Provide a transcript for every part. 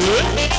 Yeah.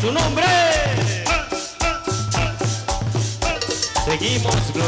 su nombre. Seguimos glorificando.